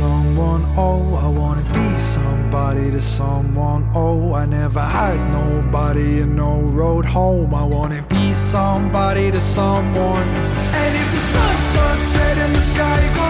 someone, oh I wanna be somebody to someone, oh I never had nobody and no road home. I wanna be somebody to someone. And if the sun starts setting the sky goes